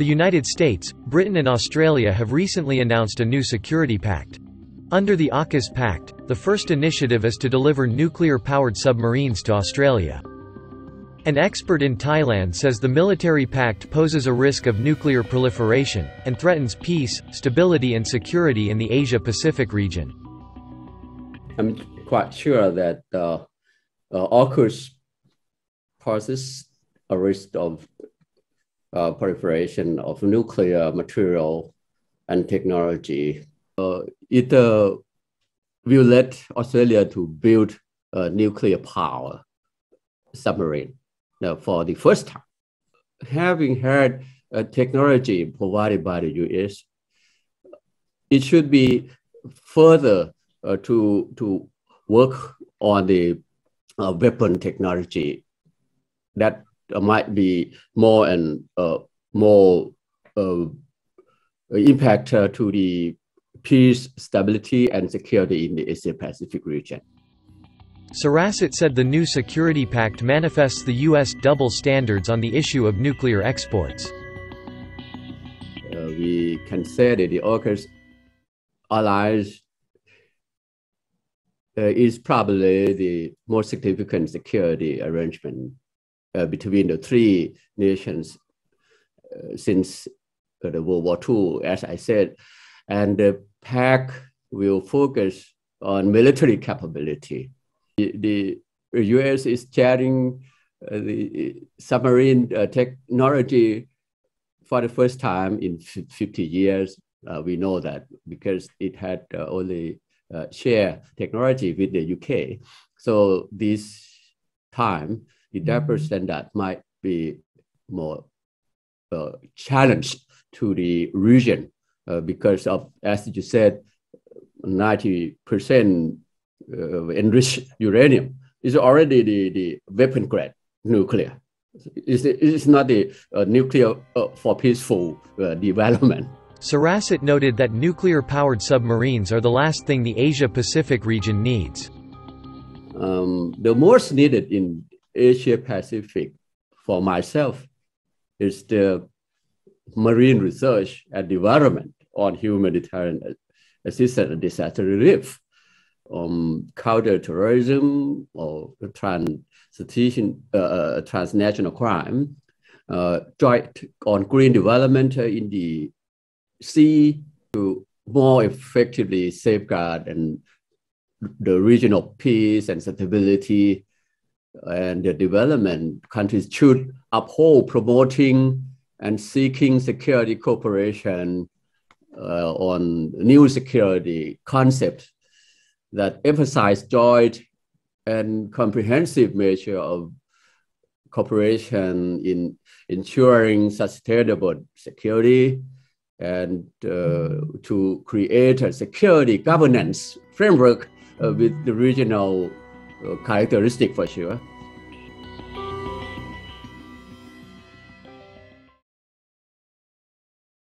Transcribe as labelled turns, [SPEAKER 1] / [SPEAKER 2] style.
[SPEAKER 1] The United States, Britain and Australia have recently announced a new security pact. Under the AUKUS Pact, the first initiative is to deliver nuclear-powered submarines to Australia. An expert in Thailand says the military pact poses a risk of nuclear proliferation, and threatens peace, stability and security in the Asia-Pacific region.
[SPEAKER 2] I'm quite sure that uh, uh, AUKUS poses a risk of uh, proliferation of nuclear material and technology. Uh, it uh, will let Australia to build a nuclear power submarine for the first time. Having had a technology provided by the US, it should be further uh, to, to work on the uh, weapon technology that might be more and uh, more uh, impact uh, to the peace, stability, and security in the Asia Pacific region.
[SPEAKER 1] Sarasit said the new security pact manifests the U.S. double standards on the issue of nuclear exports.
[SPEAKER 2] Uh, we can say that the AUKUS alliance uh, is probably the most significant security arrangement uh, between the three nations uh, since uh, the World War II, as I said. And the pact will focus on military capability the, the US is sharing uh, the submarine uh, technology for the first time in 50 years. Uh, we know that because it had uh, only uh, share technology with the UK. So this time, the double mm-hmm. standard might be more uh, challenged to the region because of, as you said, 90% uh, enriched uranium is already the, the weapon grade nuclear. It's, it's not the uh, nuclear uh, for peaceful uh, development.
[SPEAKER 1] Sarasit noted that nuclear-powered submarines are the last thing the Asia-Pacific region needs.
[SPEAKER 2] Um, the most needed in Asia-Pacific for myself is the marine research and development on humanitarian assistance and disaster relief. Um, counterterrorism or transition, uh, uh, transnational crime, uh, joint on green development in the sea to more effectively safeguard and the regional peace and stability and the development countries should uphold promoting and seeking security cooperation uh, on new security concepts that emphasize joint and comprehensive measure of cooperation in ensuring sustainable security and uh, to create a security governance framework uh, with the regional Uh, characteristic for sure.